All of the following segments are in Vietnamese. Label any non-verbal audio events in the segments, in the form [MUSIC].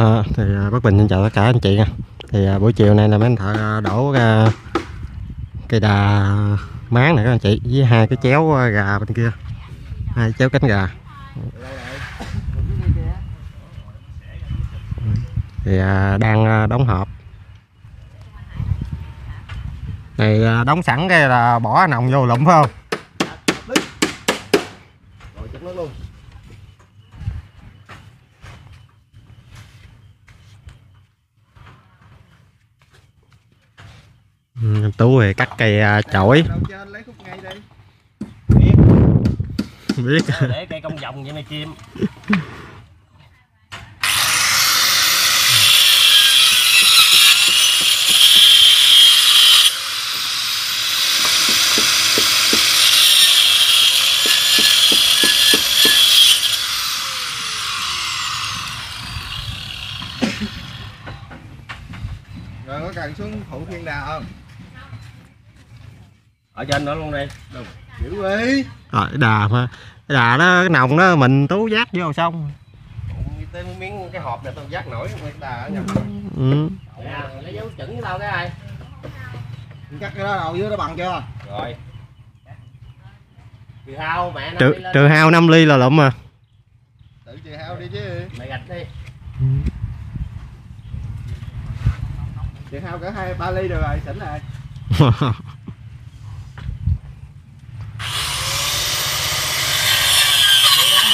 Ờ, à, thì bất Bình xin chào tất cả anh chị nha. Thì à, buổi chiều nay là mấy anh thợ đổ ra cây đà máng này các anh chị với hai cái chéo à, gà bên kia. Hai chéo cánh gà. Thì à, đang à, đóng hộp. Thì à, đóng sẵn cái là bỏ nòng vô lụm phải không rồi chụp nó luôn ừ, tú thì cắt cây à, chổi. Đầu trên lấy khúc ngay đi. Biết. Để cây công vòng vậy này chim rồi có cần xuống phụ thiên đà không ở trên đó luôn đi. Giữ đi rồi cái đà mà cái đà đó cái nòng đó mình tú giác vô xong. Tới miếng cái hộp này tôi dắt nổi Thiên đà ở nhập ừ. nè lấy dấu chẩn đâu cái ai? Cắt cái đó đầu dưới nó bằng chưa? Rồi. Trừ hao mẹ nó trừ, trừ hao 5 ly là lụm mà. Tự chừa hao đi chứ. Mẹ gạch đi. Chừa hao cả hai ba ly được rồi xỉn rồi [LAUGHS]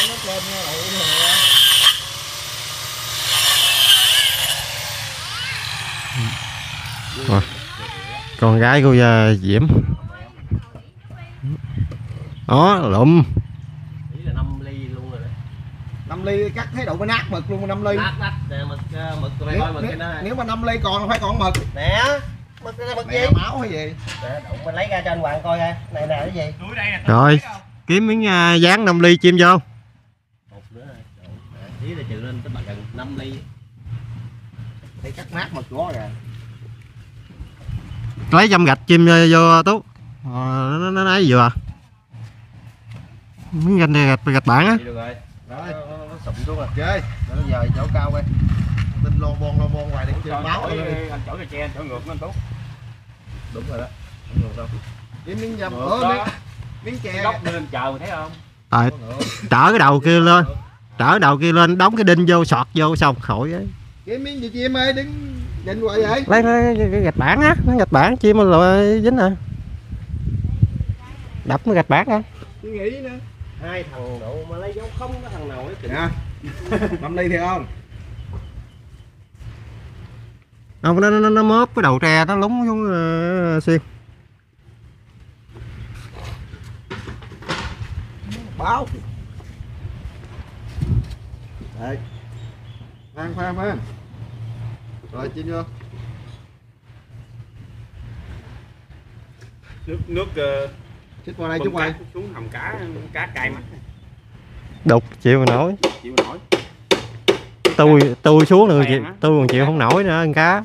nó lên nha đậu thừa con gái của uh, Diễm. Đó lụm. Ý là 5 ly luôn rồi đó 5 ly cắt thấy độ mới nát mực luôn 5 ly. Nát nát nè mực mực tụi mày nếu, coi mực nếu, trên đó. nếu mà 5 ly còn phải còn mực. Nè mực là mực gì? máu hay gì? Để đụng mình lấy ra cho anh Hoàng coi coi này nè cái gì? Rồi kiếm miếng uh, dán 5 ly chim vô một nữa rồi ý bằng gần 5 ly thì cắt nát mực quá rồi lấy dăm gạch chim vô, tú. Ờ, nó, nó nói vừa miếng gạch này gạch, gạch bản á. Rồi. Nó, sụm xuống rồi. Chơi nó chỗ cao coi. Tin bon bon chơi anh cái che ngược anh đúng rồi đó. Không ngược đâu. Kiếm miếng dầm ngược ơ đó. miếng, miếng chè. Góc lên chờ thấy không? Tại Có [LAUGHS] trở cái đầu kia lên trở cái đầu kia lên đóng cái đinh vô sọt vô xong khỏi ấy. kiếm miếng gì chim ơi đứng nhìn hoài vậy? Lấy cái, cái, cái gạch bản á cái gạch bản chim rồi dính nè. Đập cái gạch bản á. Nghĩ nữa hai thằng độ mà lấy dấu không có thằng nào ấy kìa. Nha [LAUGHS] năm ly thì không. Không nó, nó, nó móp cái đầu tre nó lúng xuống uh, xuyên báo đây khoan khoan khoan rồi chim vô nước nước uh, xích qua đây chút quay xuống hầm cá cá cay mắt đục chịu mà nổi chịu nổi tôi tôi xuống chịu á. tôi còn chịu không nổi nữa ăn cá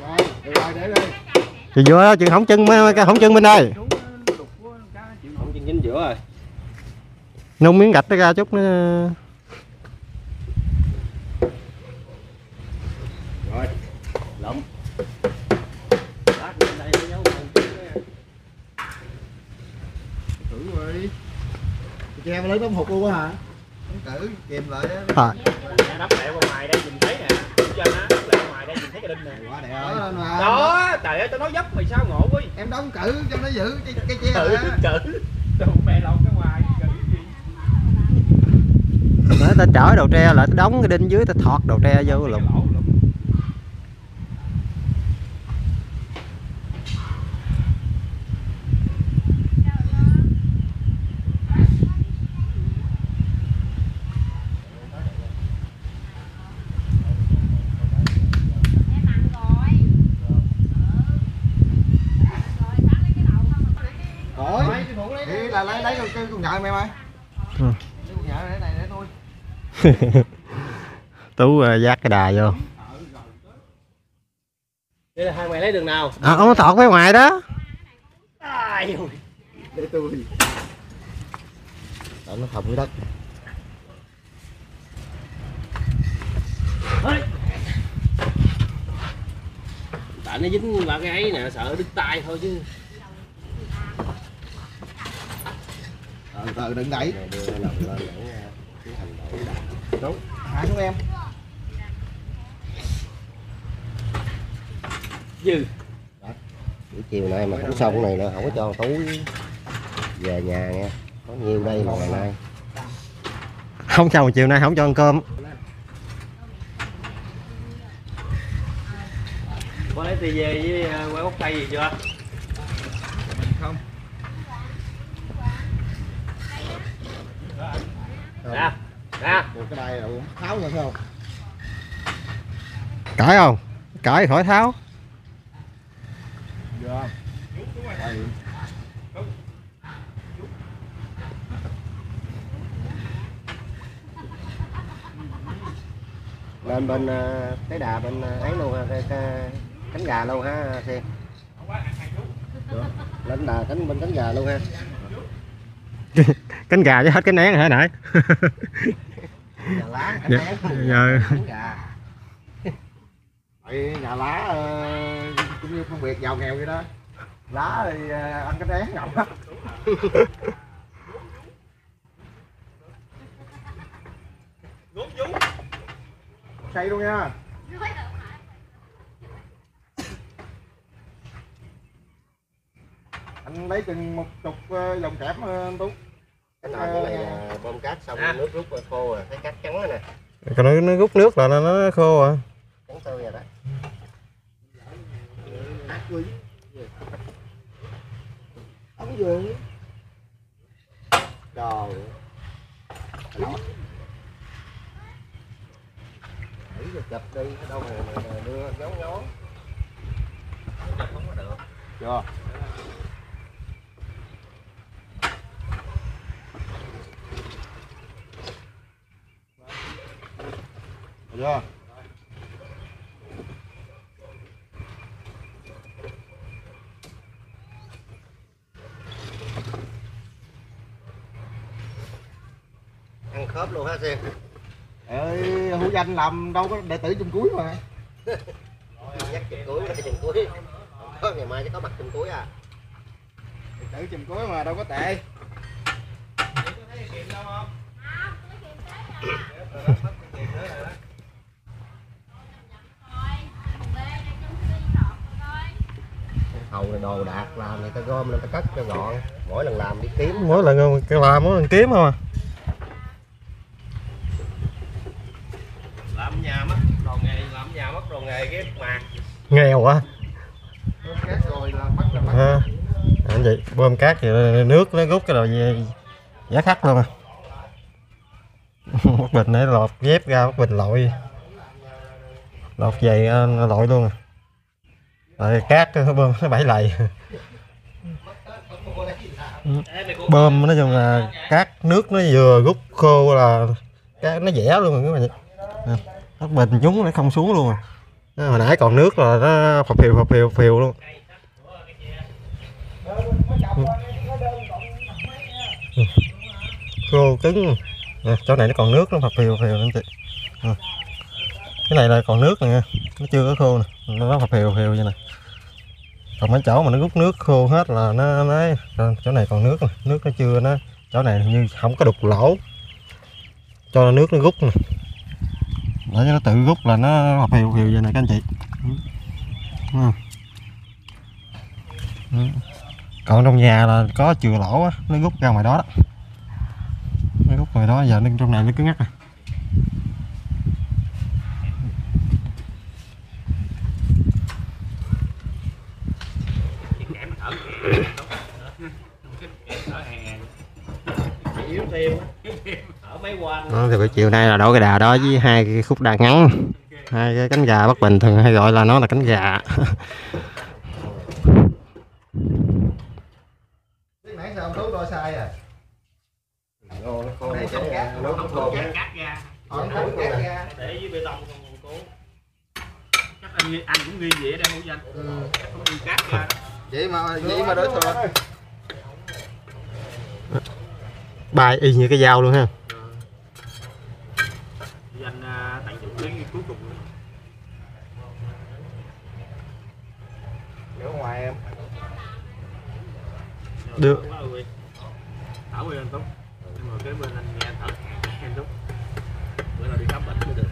rồi được rồi để đây thì vừa đó chừng không chân mấy cái không chân bên đây xuống đục của cá chịu nổi không chân dính giữa rồi nung miếng gạch nó ra chút nữa. Rồi thử rồi che mà lấy đóng hụt luôn á hả? Cử kìm lại á. À, Nè, đắp lại qua ngoài đây nhìn thấy nè. Trên á đắp lại ngoài đây nhìn thấy cái đinh nè. Quá đẹp đó, mà. đó. trời ơi tao nói dốc mày sao ngộ quá. Em đóng cử cho nó giữ cái cái che tự tao mẹ lột cái ngoài. cử ta chở đầu tre lại ta đóng cái đinh dưới ta thọt đầu tre vô là lấy lấy cái con nhợ mày ơi. Ừ. Lấy con nhợ này [LAUGHS] tú uh, giác cái đà vô. Đây là hai mày lấy đường nào? À, ông thọt phía ngoài đó. Ai ôi để tôi nó thọc dưới đất. Tại nó dính vào cái ấy nè sợ đứt tay thôi chứ. Từ từ đừng đẩy Đạn hạ xuống em. Dư. Buổi chiều nay mà không xong này nữa không có cho túi về nhà nha. Có nhiều đây mà ngày nay? Không chào chiều nay không cho ăn cơm. Có lấy tì về với uh, quay bóc tay gì chưa nè nè. Một cái đây là tháo rồi phải không cãi không? Cãi khỏi tháo. Được không? Đây. lên bên uh, cái đà bên ấy luôn ha cái, cái cánh gà luôn ha Thiên. Lên đà cánh bên cánh gà luôn ha [LAUGHS] cánh gà chứ hết cái nén hồi nãy? Nhà lá cánh Dạ, dạ. cánh gà. Tại nhà lá ờ, cũng như phân biệt giàu nghèo vậy đó. Lá thì ờ, ăn cái đén ngậm lắm. Xây luôn nha. Anh lấy chừng một chục ờ, dòng kẽm anh tú cái nồi cái này là bơm cát xong nước rút rồi khô rồi thấy cát trắng rồi nè. Còn nó, nó rút nước là nó, nó khô à? Trắng tươi rồi đó. Ống trời lọt Thử rồi chụp đi ở đâu mà, mà, mà đưa nhón nhón chụp không có được. Chưa Chưa? Ăn khớp luôn ha Xiên ơi hữu danh làm đâu có đệ tử chung cuối mà. Nhắc chừng cuối đây chừng cuối. Có ngày mai chứ có mặt chừng cuối à. Đệ tử chung cuối mà đâu có tệ. Hầu này đồ đạc làm người ta gom người ta cất cho gọn mỗi lần làm đi kiếm. Mỗi lần cái làm mỗi lần kiếm không à? Làm nhà mất đồ nghề làm nhà mất đồ nghề cái mà. Nghèo quá. Cát rồi là là à, anh chị bơm cát thì nước nó rút cái đầu về giá khắc luôn à. Bắt bình để lọt dép ra bắt bình lội. Lọt ờ, lội luôn à. Rồi cát nó bơm nó bảy lầy bơm nói chung là cát nước nó vừa rút khô là cát nó dẻ luôn rồi các bạn Nè, bắt bình chúng nó không xuống luôn à. Hồi nãy còn nước là nó phập phiều phập phiều phiều luôn. Ừ. Khô cứng. Nè, chỗ này nó còn nước nó phập phiều phiều anh chị. Ờ. Cái này là còn nước nè nha. nó chưa có khô nè. Nó phập phiều phiều vậy nè còn mấy chỗ mà nó rút nước khô hết là nó nó chỗ này còn nước này. nước nó chưa nó, chỗ này như không có đục lỗ. Cho nước nó rút nè. Để cho nó tự rút là nó hợp hiệu hiệu vậy nè các anh chị. Đúng không? Còn trong nhà là có chừa lỗ á, nó rút ra ngoài đó đó. Nó rút ngoài đó, giờ nó trong này nó cứ ngắt này kẽm thở thở hè yếu tiêu ở mấy quanh đó, thì buổi chiều nay là đổ cái đà đó với hai cái khúc đà ngắn. Hai cái cánh gà bất bình thường hay gọi là nó là cánh gà. Nãy sao ông tú đo sai à? Ngô nó khô. Đây, trong cái cát. nước nó khô. Cắt cắt ra Ờ, để bê tông không cố chắc anh nghi- anh cũng ghi vậy đây hữu danh. Không ghi cắt ra vậy mà vậy mà đối thừa bài y như cái dao luôn ha. Danh à, tận dụng đến cuối cùng Nếu ngoài em. Được. Thở quên anh túc. Nhưng mà cái bên anh nghe thở anh túc. Bữa nào đi khám bệnh mới được.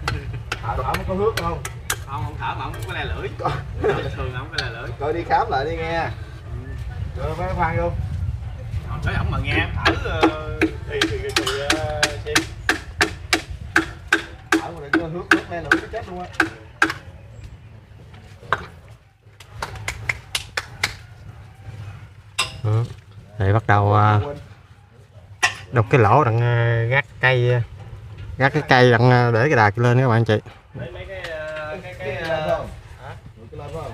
Thở có hước không? Không không thở mà không có le lưỡi. Thường không có le lưỡi. Coi đi khám lại đi nghe. Rồi mấy khoan vô. Còn tới ổng mà nghe. Thở ờ, thì thì thì, thì ờ, xem Thở mà đừng có hước hước le lưỡi nó chết luôn á. Ừ. Đây bắt đầu à, đục cái lỗ đặng à, gác cây à, gác cái cây đặng để cái đà lên các bạn chị mấy mấy cái ờ, cái cái Cái ờ, lên không? Hả? Cái lên phải không?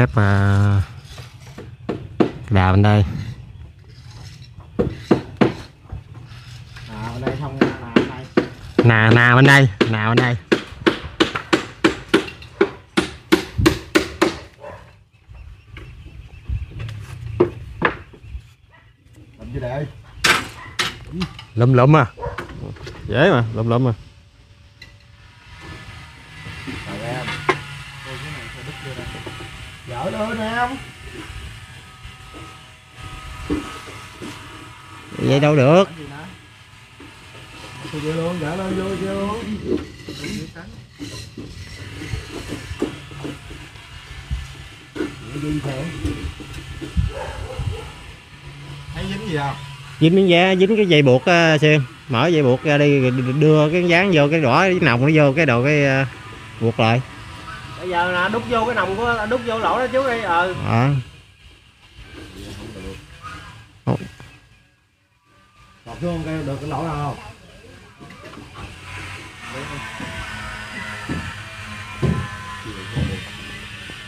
Khép à, cái đà bên đây. Nà nà bên đây nà bên đây? lụm lụm à. Dễ mà lụm lụm à Rồi em Ôi cái này sao đứt vô đây Dở nữa nè em vậy đâu được Cái gì nè Thôi vô luôn, dở lên vô vô luôn Gì thế? Thấy dính gì không? dính miếng giá dính cái dây buộc á xuyên mở dây buộc ra đi đưa cái dán vô cái đỏ cái nòng nó vô cái đầu cái à, buộc lại bây giờ là đút vô cái nòng của đút vô lỗ đó chú đi ờ đó Đọc xuống cái được cái lỗ nào? Không?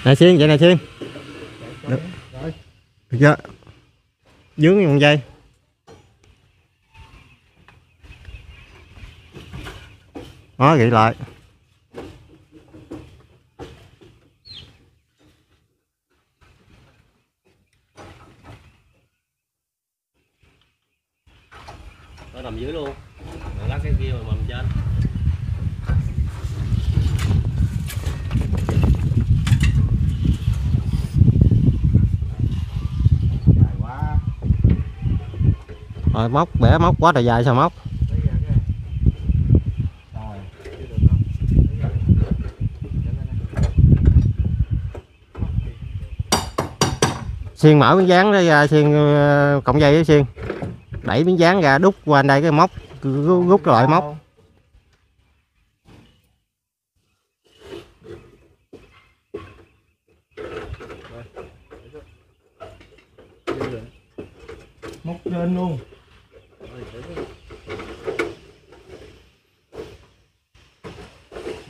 nè xuyên vậy nè xuyên. Rồi được chưa? Dướng con dây. Đó gỉ lại nó nằm dưới luôn. Rồi lắc cái kia mà mầm trên. Dài quá. Rồi móc bẻ móc quá trời dài sao móc? Xuyên mở miếng dán ra ra xuyên ờ, cộng dây với xuyên đẩy miếng dán ra đút qua đây cái móc rút loại móc. Móc trên luôn.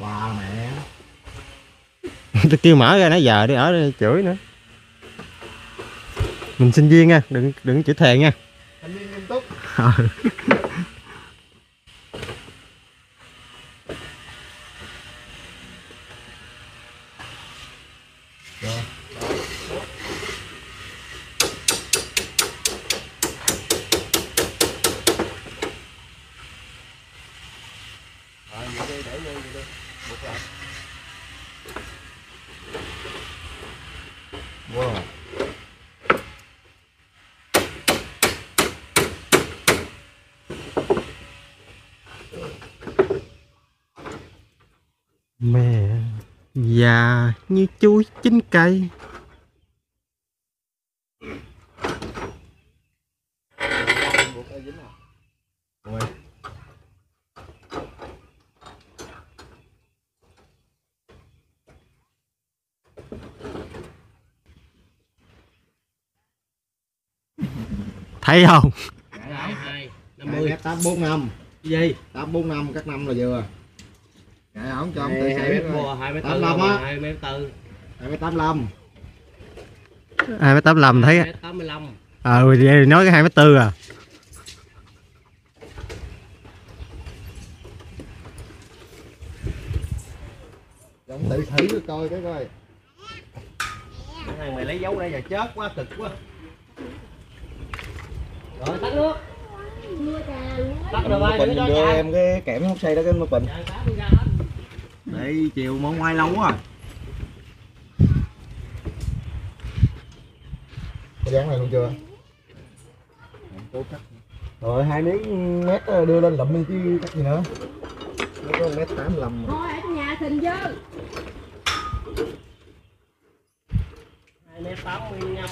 Bà mẹ. Tôi kêu mở ra nãy giờ đi ở đây chửi nữa. Mình sinh viên nha đừng đừng chửi thề nha out. [LAUGHS] mẹ. Già như chuối chín cây. À? Thấy không? Hai mươi. Mét tám bốn năm. Gì? Tám bốn năm cắt năm là vừa Ổng cho ông mét Tám tư lăm á. hai mét tư. Hai mét tám lăm. Hai mét tám lăm thấy hai á. mét tám mươi lăm. Ờ vậy thì nói cái hai mét tư à. Ông tự thử cho coi cái coi. Cái này mày lấy dấu đây là chết quá cực quá. Rồi tắt nước. Tắt rồi bay đưa em cái kẽm hút xây đó cái một bình đây chiều món ngoài lâu quá có dán này luôn chưa? Rồi hai miếng mét đưa lên lụm đi chứ cắt gì nữa. Nó có mét tám lăm thôi ở nhà thình dư hai mét tám mươi nhăm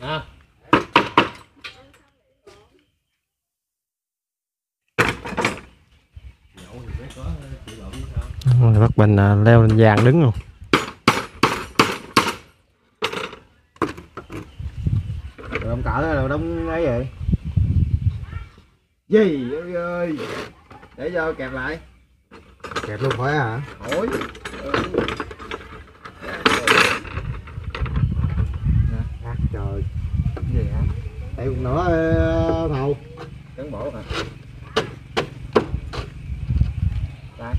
à Bình à, leo lên vàng đứng luôn. Rồi đông cỡ rồi đông ấy vậy? Gì ơi ơi? Để cho kẹp lại. Kẹp luôn phải hả? Ác trời. Gì hả? Đây một nữa ờ, thầu cán bổ hả đây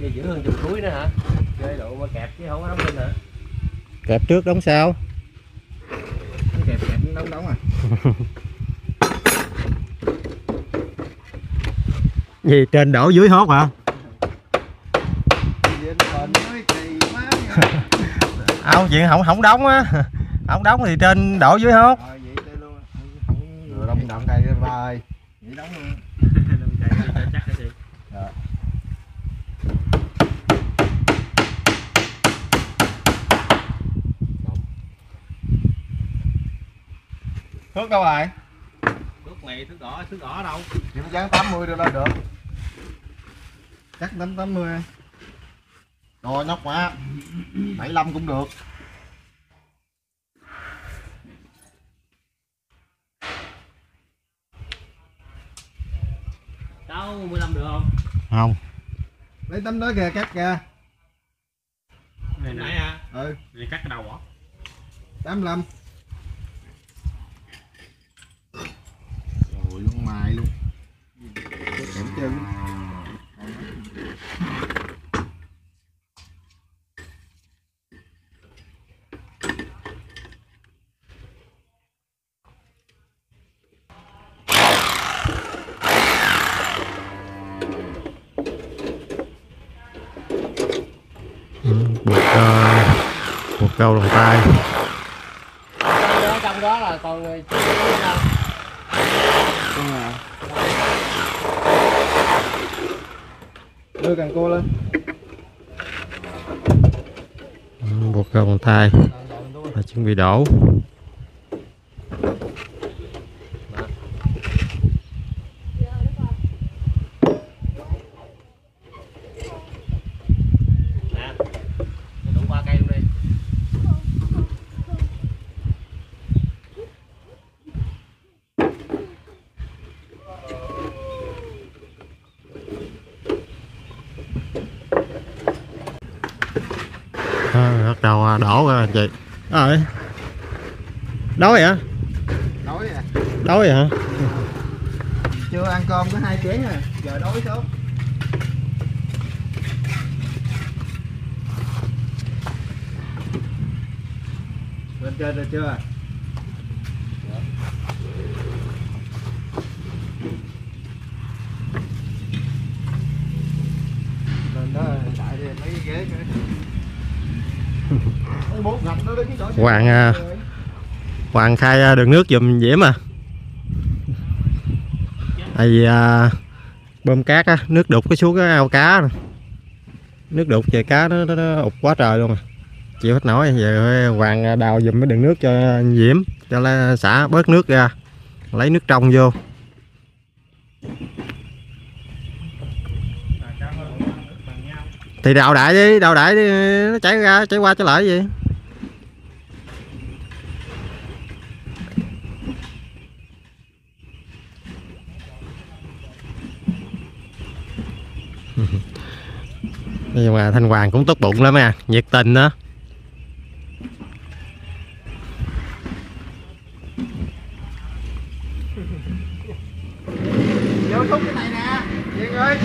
Vậy giữ hơn chục túi nữa hả chơi độ mà kẹp chứ không có đóng lên hả kẹp trước đóng sau. Kẹp kẹp đóng đóng à? [LAUGHS] Gì trên đổ dưới hốt hả? [LAUGHS] Không chuyện không không đóng á. [LAUGHS] Không đóng thì trên đổ dưới hốt rồi vậy đây luôn không rồi đông động cây ba ơi vậy đóng luôn chắc cái gì thước đâu rồi? Thước mày thước đỏ thước đỏ đâu? Thì nó dán 80 đưa lên được. Chắc đến 80 rồi nhóc quá. 75 cũng được. Đâu 15 được không? Không. Lấy tấm đó kìa cắt kìa. Này nãy à? Ừ. Này cắt cái đầu hả? 85 rồi luôn mài luôn Cái kẽm chân ừ, buộc uh, buộc câu bằng tay ở trong đó là còn người chưa có đâu Con à. đưa càng cô lên ừ, buộc câu bằng tay và chuẩn bị đổ đủ ba cây luôn đi à, bắt đầu à, đổ ra anh chị đói hả? Đói à? Đói hả? Chưa ăn cơm có hai chén à giờ đói sớm lên trên rồi chưa? [LAUGHS] Hoàng, à, Hoàng khai đường nước dùm Diễm à. Tại vì à, bơm cát á nước đục cái xuống cái ao cá này, nước đục về cá nó, nó, nó ụt quá trời luôn à. Chịu hết nổi giờ Hoàng à, đào dùm cái đường nước cho Diễm cho là xả bớt nước ra lấy nước trong vô. Thì đào đại đi đào đại đi nó chảy ra chảy qua chảy lại vậy nhưng mà thanh hoàng cũng tốt bụng lắm nha nhiệt tình đó vô thúc cái này nè Duyên ơi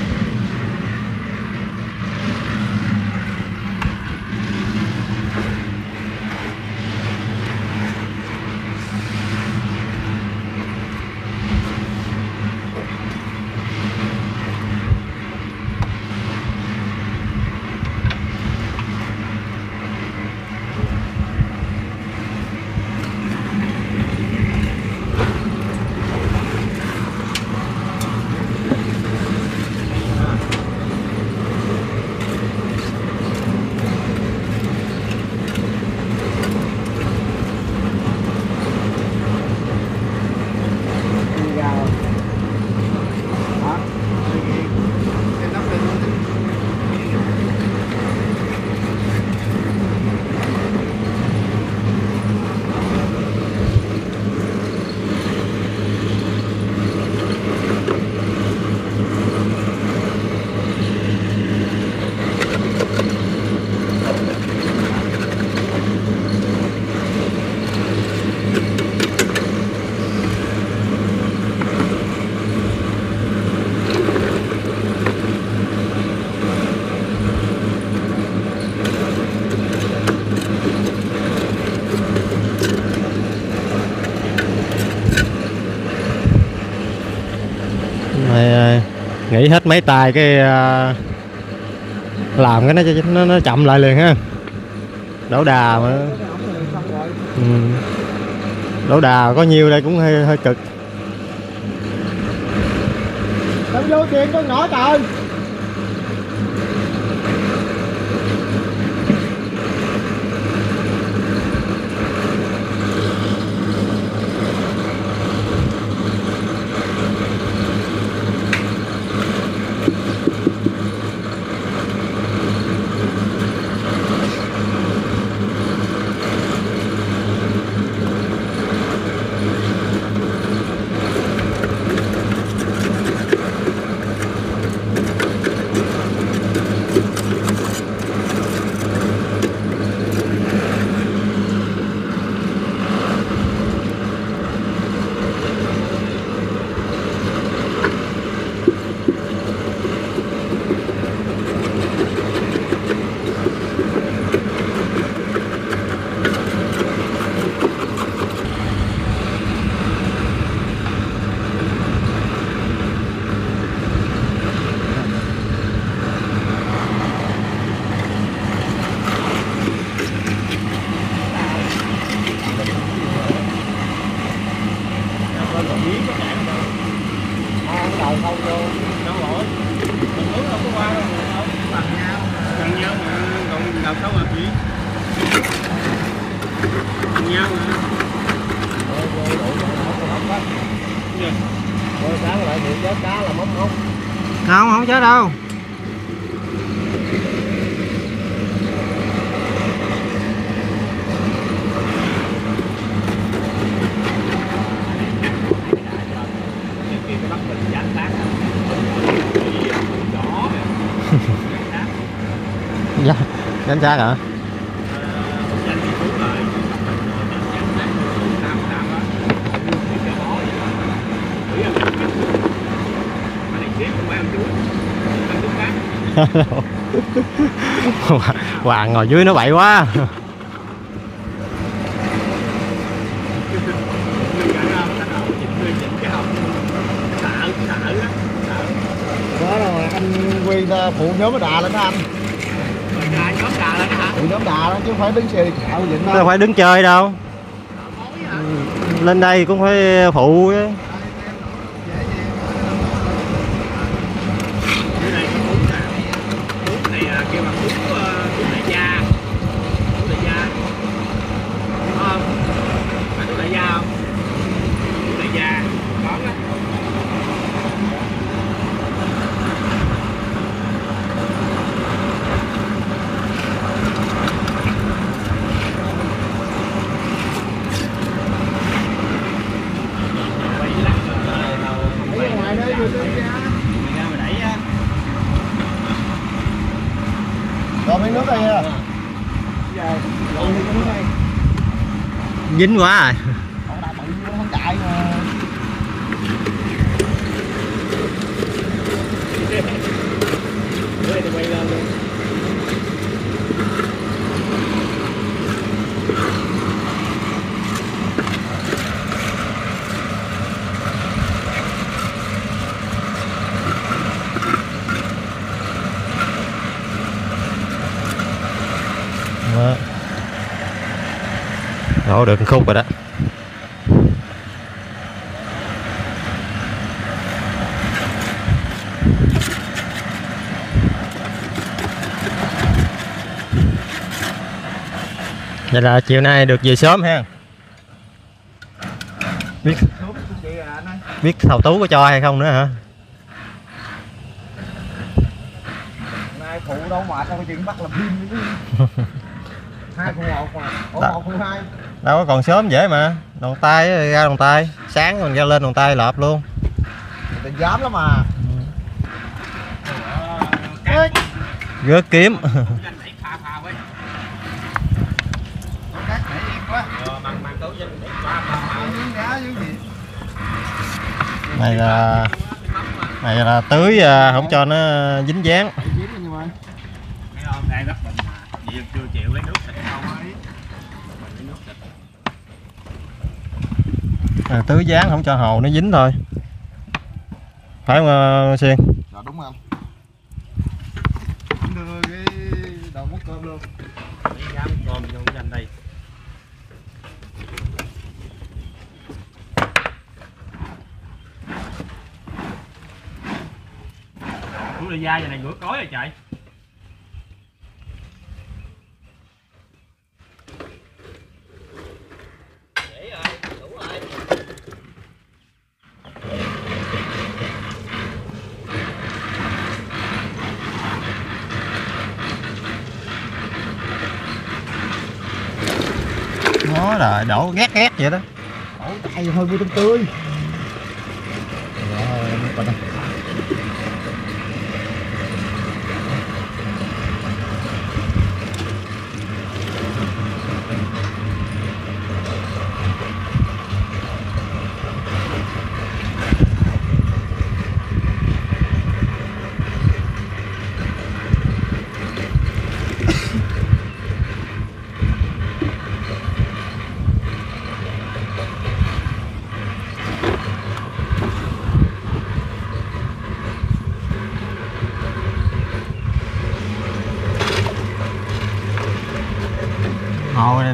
đi ra rồi đó cái nắp lên Mày, à, nghỉ hết mấy tay cái ờ, làm cái nó, nó nó chậm lại liền ha. Đổ đà mà. Ừ. đổ đà có nhiêu đây cũng hơi hơi cực. Vô tiền con nhỏ trời đầu không vô đâu rồi mình hướng đâu có qua đâu đâu bằng nhau bằng nhau mà còn đào sâu làm gì bằng nhau mà Dạ. Rồi sáng lại điện chết cá là móc móc không chết đâu. [LAUGHS] Dạ đánh xác hả dán đi xuống rồi dán tác tam tam á cái đó thử ăn mà này xếp không phải ăn chuối ăn thuốc khác hoàng ngồi dưới nó bậy quá. Đó là anh Quyên ờ, phụ nhóm đà lên đó anh. Nhóm trà lên hả phụ nhóm đà đó chứ không phải đứng xì thạo vịnh đâu phải đứng chơi đâu. Hả lên đây cũng phải phụ chứ Cái này có thuốc nè thuốc này à, kêu bằng thuốc ờ, thuốc đại gia thuốc đại gia Đúng không phải thuốc đại gia không thuốc đại gia có á quay Rồi miếng nước đây nha. Rồi, rồi miếng nước đây dính quá rồi Ông đã bự nó không chạy mà. Quay thì quay lên luôn. đó đổ được khúc rồi đó vậy là chiều nay được về sớm ha biết biết thầu tú có cho hay không nữa hả Nay phụ đâu mệt đâu chuyện bắt làm phim. [LAUGHS] Hai phụ một mà. Ủa một phụ hai. Đâu có còn sớm dễ mà. Đòn tay á, ra đòn tay. Sáng mình ra lên đòn tay lợp luôn. Tình dám lắm mà. Cắt rớt kiếm [LAUGHS] này là này là tưới à, không cho nó dính dáng Kiếm đi nhưng mà. Thấy không? Đây bắt bình mà. Vì chưa chịu lấy nước sạch không ấy. Mình lấy nước sạch. À, tưới dáng không cho hồ nó dính thôi phải không à, xuyên Rồi đúng không? Đưa cái đầu múc cơm luôn. Lấy đây. Chú đi da giờ này rửa cối rồi trời. Đổ ghét ghét vậy đó Đổ tay hơi vui tươi tươi. rồi,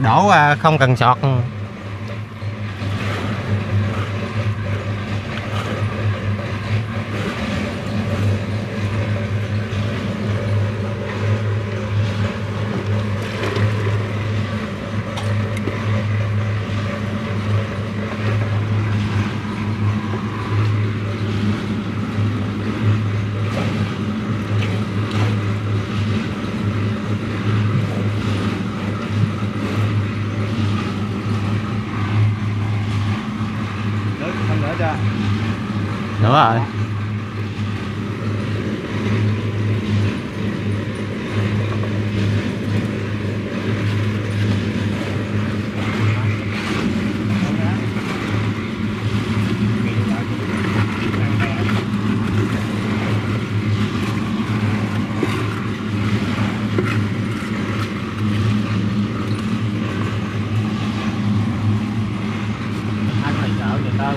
đổ không cần sọt Nữa, không nữa cho. nữa rồi anh này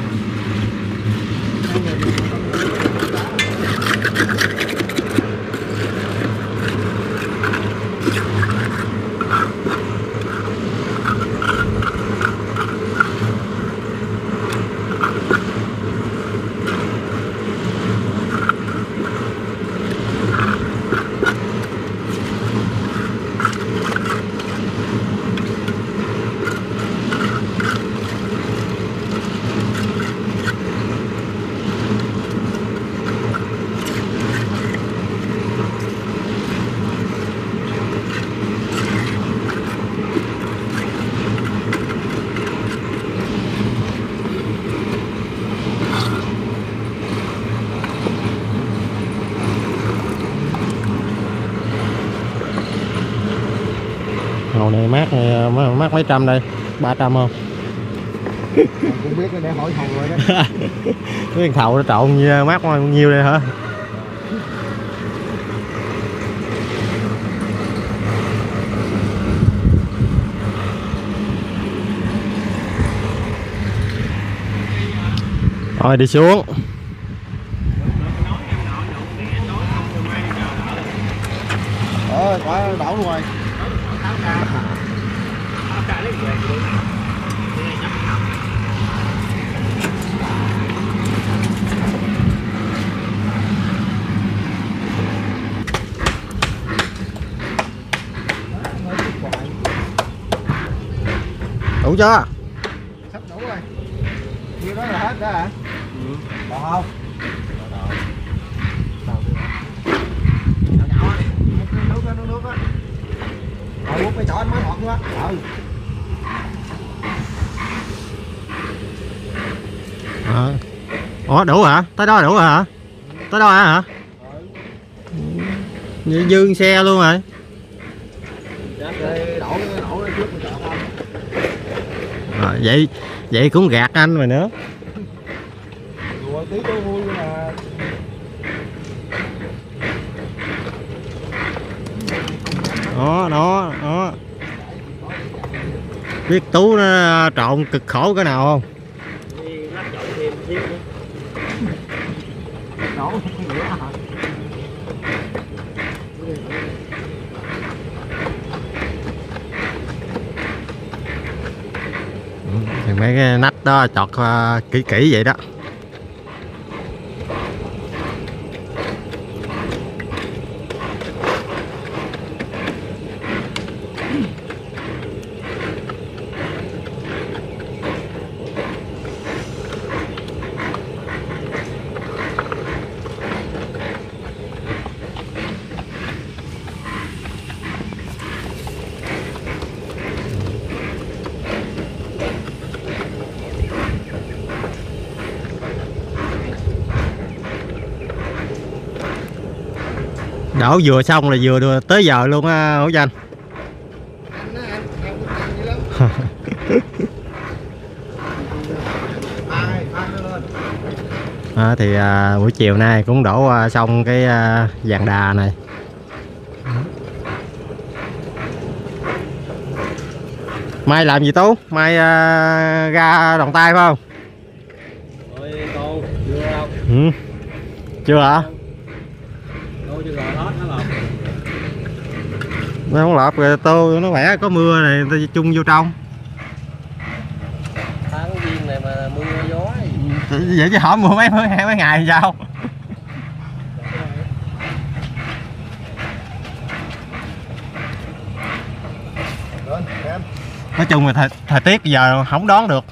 mấy trăm đây? 300 không? Cũng biết để hỏi thầu rồi đó. [LAUGHS] Cái thầu nó trộn như mát bao nhiêu đây hả? Rồi đi xuống. Ờ đổ luôn rồi đủ chưa? Sắp đủ rồi. Nhiêu đó là hết đó hả? Còn không? Á. Rồi cái chỏ anh mới ngọt quá ừ. À. ủa đủ hả? Tới đó đủ hả? Tới đó hả? Như dư xe luôn Rồi đổ cái đổ cái trước mình chọn không Rồi, vậy vậy cũng gạt anh rồi nữa. Mà đó đó đó. Biết tú nó trộn cực khổ cái nào không đổ nghĩa hả thì mấy cái nách đó chọt ờ, kỹ kỹ vậy đó. Đổ vừa xong là vừa đưa tới giờ luôn á hữu danh. [LAUGHS] À, thì à, buổi chiều nay cũng đổ à, xong cái à, dàn đà này. Mai làm gì tú? Mai à, ra đồng tay phải không? Ừ. chưa hả cô chưa gọi hết nó không lọt rồi tô nó khỏe có mưa này tôi chung vô trong. Tháng viên này mà mưa gió gì vậy chứ hỏi mưa mấy mấy, mấy ngày thì sao? Lên em nói chung là thời, thời tiết bây giờ không đoán được.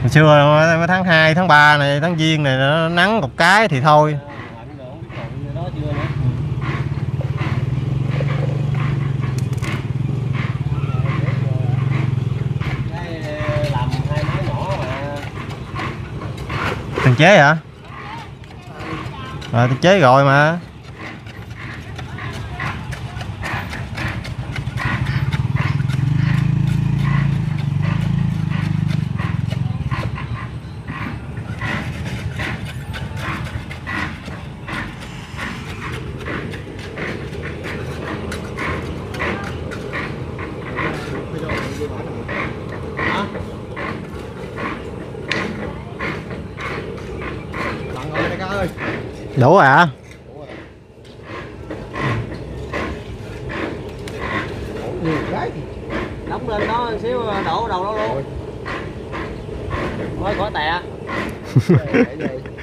Hồi xưa mấy tháng 2, tháng 3 này tháng giêng này nó nắng một cái thì thôi Lạnh nữa, không biết còn như đó chưa nữa Cái làm hai máy nhỏ mà từng chế hả? Ờ tôi chế rồi mà bạn ngồi đây ca ơi đủ hả? Cái thì Đóng lên đó xíu đổ đầu đó luôn. Mới khỏi tè.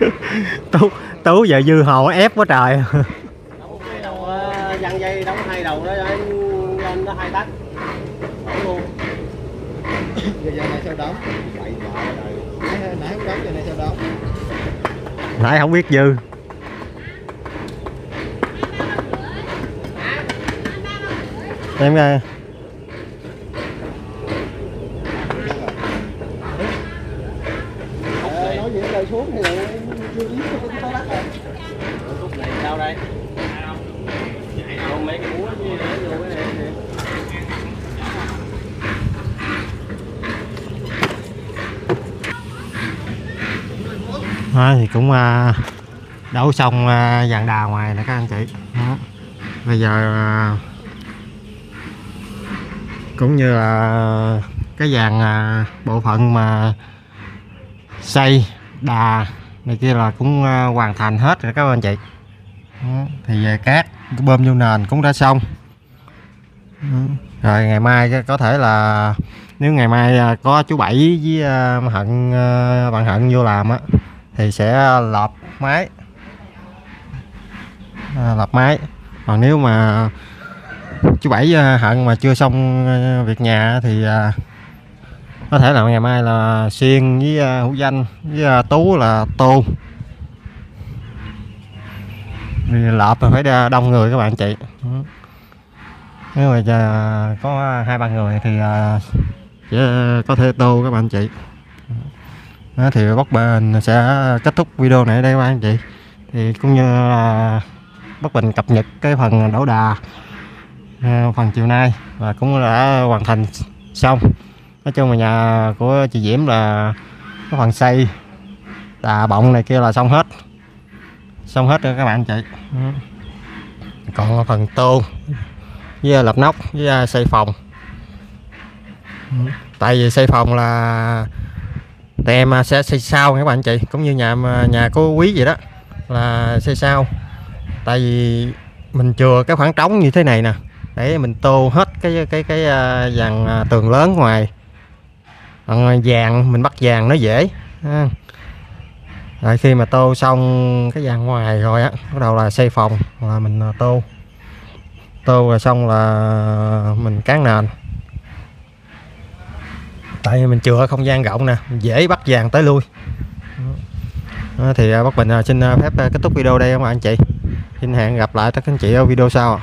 [LAUGHS] Tú tú giờ dư hồ ép quá trời. Đóng hai đầu, ờ, văng dây đóng hai đầu đó anh anh nó hai tắt Đổ luôn. Giờ giờ này sao đóng? Nãy không đóng giờ này sao đóng? Nãy không biết dư em ra xuống thì chưa biết nó đắt rồi. Lúc này sao đây? Không mấy cái như thế rồi cái thì cũng à, đấu xong à, dàn đào ngoài nè các anh chị đó. bây giờ à, cũng như là cái dàn à, bộ phận mà xây, đà này kia là cũng à, hoàn thành hết rồi các anh chị. Thì về cát, bơm vô nền cũng đã xong. Rồi ngày mai có- thể là nếu ngày mai à, có chú bảy với hận bạn hận vô làm á, thì sẽ lợp máy. Lợp máy. Còn nếu mà chú bảy ờ, hận mà chưa xong ờ, việc nhà thì ờ, có thể là ngày mai là xuyên với hữu danh với tú là tô. Vì lợp là phải đông người các bạn chị. Nếu mà có hai ba người thì sẽ có thể tô các bạn chị. Đó, thì bóc bình sẽ kết thúc video này ở đây các bạn chị. Thì cũng như là bất bình cập nhật cái phần đổ đà. Ờ, phần chiều nay và cũng đã hoàn thành xong. Nói chung là nhà của chị Diễm là cái phần xây đà bọng này kia là xong hết. Xong hết rồi các bạn chị. Ừ. Còn phần tô với lập nóc với à, xây phòng. Ừ. Tại vì xây phòng là em à, sẽ xây sau các bạn chị, cũng như nhà nhà của quý vậy đó, là xây sau. Tại vì mình chừa cái khoảng trống như thế này nè để mình tô hết cái cái cái à, dàn à, tường lớn ờ, ngoài. Vàng, mình bắt vàng nó dễ. Rồi khi mà tô xong cái dàn ngoài rồi á, bắt đầu là xây phòng, là mình à, tô. Tô rồi xong là mình cán nền. Tại vì mình chừa không gian rộng nè dễ bắt vàng tới lui. Thì bác Bình xin phép kết thúc video đây các ạ anh chị? Xin hẹn gặp lại tất cả anh chị ở video sau